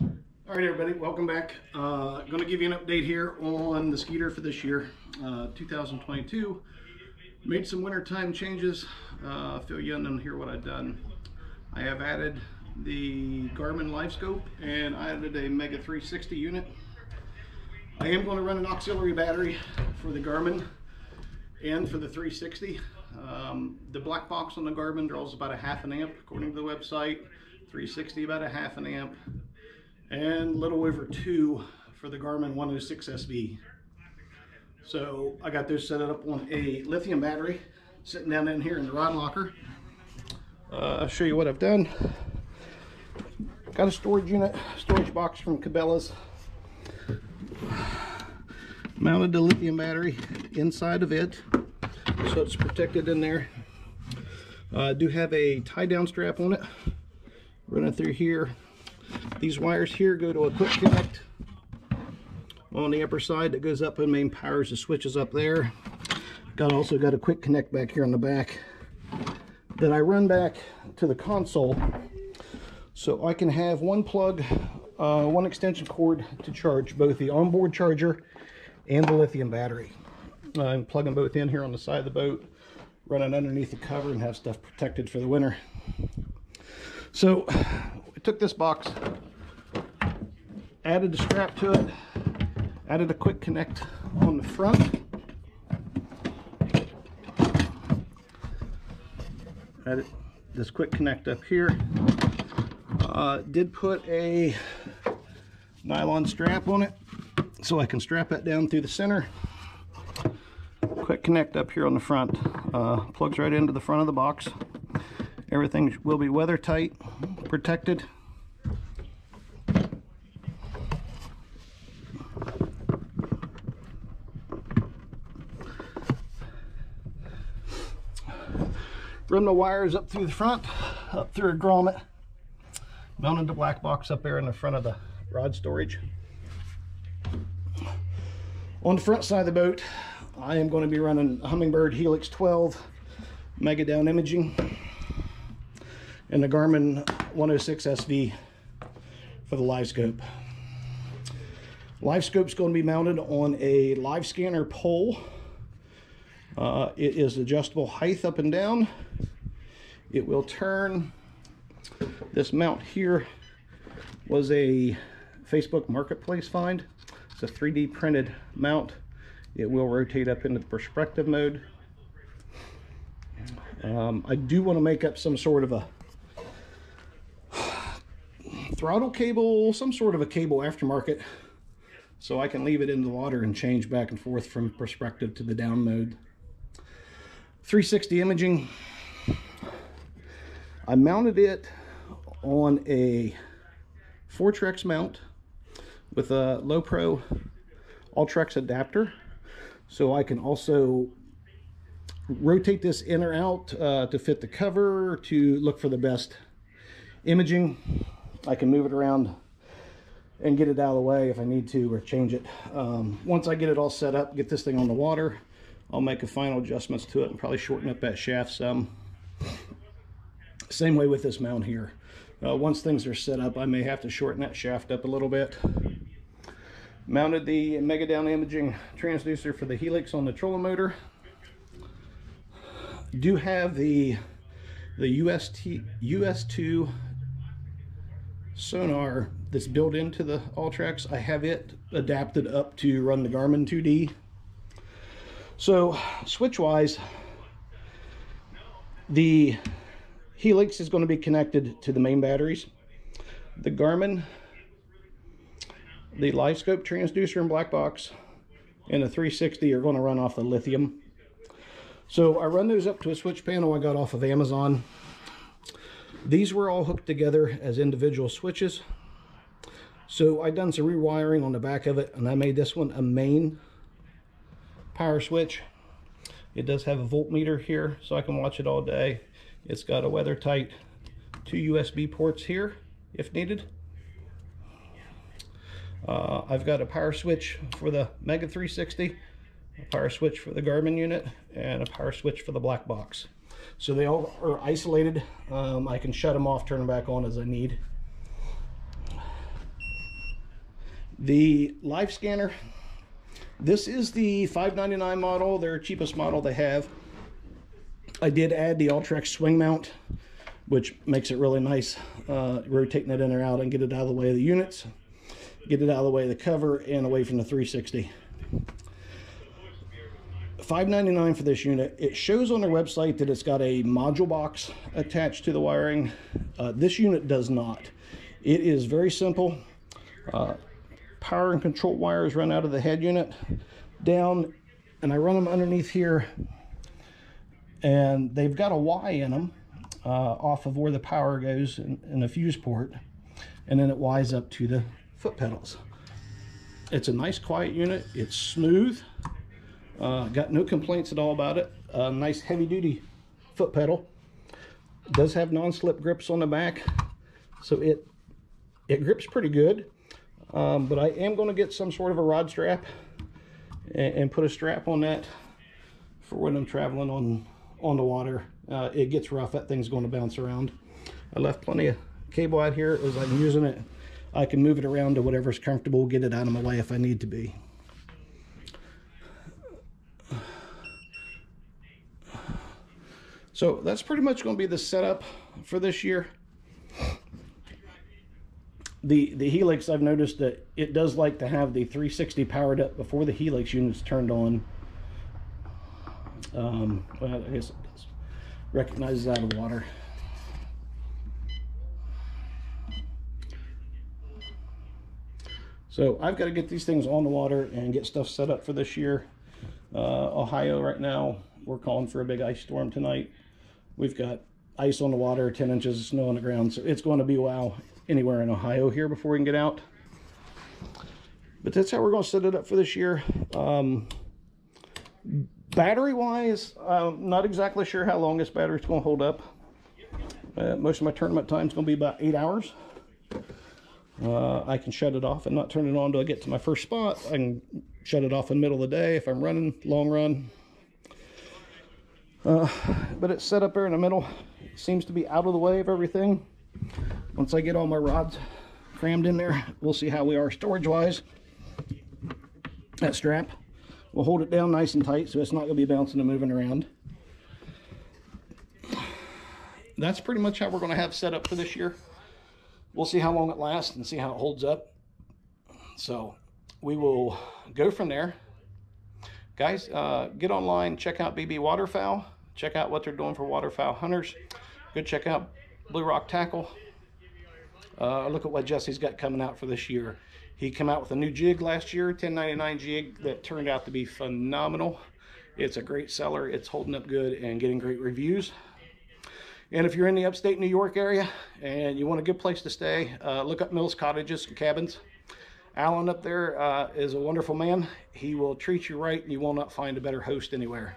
All right, everybody, welcome back. Uh, going to give you an update here on the Skeeter for this year, uh, 2022. Made some wintertime changes. Uh, fill you in on here what I've done. I have added the Garmin LiveScope and I added a Mega 360 unit. I am going to run an auxiliary battery for the Garmin and for the 360. Um, the black box on the Garmin draws about a half an amp according to the website. 360 about a half an amp and little over two for the Garmin 106 SV. So I got those set up on a lithium battery sitting down in here in the rod locker. Uh, I'll show you what I've done. Got a storage unit, storage box from Cabela's. Mounted the lithium battery inside of it so it's protected in there. Uh, I do have a tie down strap on it running through here these wires here go to a quick connect on the upper side that goes up and main powers the switches up there. Got also got a quick connect back here on the back that I run back to the console so I can have one plug, uh, one extension cord to charge both the onboard charger and the lithium battery. I'm plugging both in here on the side of the boat, running underneath the cover and have stuff protected for the winter. So I took this box, added the strap to it, added a quick connect on the front. Added this quick connect up here. Uh, did put a nylon strap on it so I can strap that down through the center. Quick connect up here on the front. Uh, plugs right into the front of the box. Everything will be weather tight, protected. Run the wires up through the front, up through a grommet, mounted the black box up there in the front of the rod storage. On the front side of the boat, I am going to be running Humminbird Helix 12 Mega Down Imaging and the Garmin 106 SV for the live LiveScope. LiveScope is going to be mounted on a Livescanner pole. Uh, it is adjustable height up and down. It will turn. This mount here was a Facebook Marketplace find. It's a 3D printed mount. It will rotate up into the perspective mode. Um, I do want to make up some sort of a throttle cable, some sort of a cable aftermarket, so I can leave it in the water and change back and forth from perspective to the down mode. 360 imaging. I mounted it on a Fortrex mount with a Lowepro Ultrex adapter so I can also rotate this in or out uh, to fit the cover to look for the best imaging I can move it around and get it out of the way if I need to or change it. Um, once I get it all set up, get this thing on the water, I'll make a final adjustments to it and probably shorten up that shaft some. Same way with this mount here. Uh, once things are set up, I may have to shorten that shaft up a little bit. Mounted the Mega Down Imaging transducer for the Helix on the trolling motor. Do have the the UST, US2 sonar that's built into the Ultrex. I have it adapted up to run the Garmin 2D. So switch-wise, the Helix is going to be connected to the main batteries. The Garmin, the LiveScope transducer and black box, and the 360 are going to run off the lithium. So I run those up to a switch panel I got off of Amazon. These were all hooked together as individual switches. So I done some rewiring on the back of it and I made this one a main power switch. It does have a voltmeter here so I can watch it all day. It's got a weather tight two USB ports here if needed. Uh, I've got a power switch for the Mega 360, a power switch for the Garmin unit, and a power switch for the black box. So they all are isolated. Um, I can shut them off, turn them back on as I need. The live scanner, this is the 599 model, their cheapest model they have. I did add the Ultrex swing mount, which makes it really nice, uh, rotating it in or out and get it out of the way of the units, get it out of the way of the cover and away from the 360. 599 for this unit. It shows on their website that it's got a module box attached to the wiring. Uh, this unit does not. It is very simple. Uh, power and control wires run out of the head unit down and I run them underneath here and they've got a Y in them uh, off of where the power goes in, in the fuse port and then it Ys up to the foot pedals. It's a nice quiet unit. It's smooth. Uh, got no complaints at all about it. A nice heavy duty foot pedal. Does have non-slip grips on the back. So it, it grips pretty good. Um, but I am going to get some sort of a rod strap and, and, put a strap on that for when I'm traveling on, on the water. Uh, it gets rough. That thing's going to bounce around. I left plenty of cable out here as I'm using it. I can move it around to whatever's comfortable, get it out of my way if I need to be. So that's pretty much going to be the setup for this year. The, the Helix, I've noticed that it does like to have the 360 powered up before the Helix unit's turned on. Um, well, I guess it does. Recognizes out of water. So I've got to get these things on the water and get stuff set up for this year. Uh, Ohio right now, we're calling for a big ice storm tonight. We've got ice on the water, 10 inches of snow on the ground. So it's going to be wow anywhere in Ohio here before we can get out. But that's how we're going to set it up for this year. Um, battery wise, I'm not exactly sure how long this battery is going to hold up. Uh, most of my tournament time is going to be about eight hours. Uh, I can shut it off and not turn it on until I get to my first spot. I can shut it off in the middle of the day if I'm running long run. Uh, but it's set up there in the middle. It seems to be out of the way of everything. Once I get all my rods crammed in there, we'll see how we are storage-wise. That strap will hold it down nice and tight so it's not going to be bouncing and moving around. That's pretty much how we're going to have set up for this year. We'll see how long it lasts and see how it holds up. So we will go from there. Guys, uh, get online, check out BB Waterfowl. Check out what they're doing for waterfowl hunters. Go check out Blue Rock Tackle. Uh, look at what Jesse's got coming out for this year. He came out with a new jig last year, 1099 jig, that turned out to be phenomenal. It's a great seller. It's holding up good and getting great reviews. And if you're in the upstate New York area and you want a good place to stay, uh, look up Mils Cottages and Cabins. Alan up there uh, is a wonderful man. He will treat you right and you will not find a better host anywhere.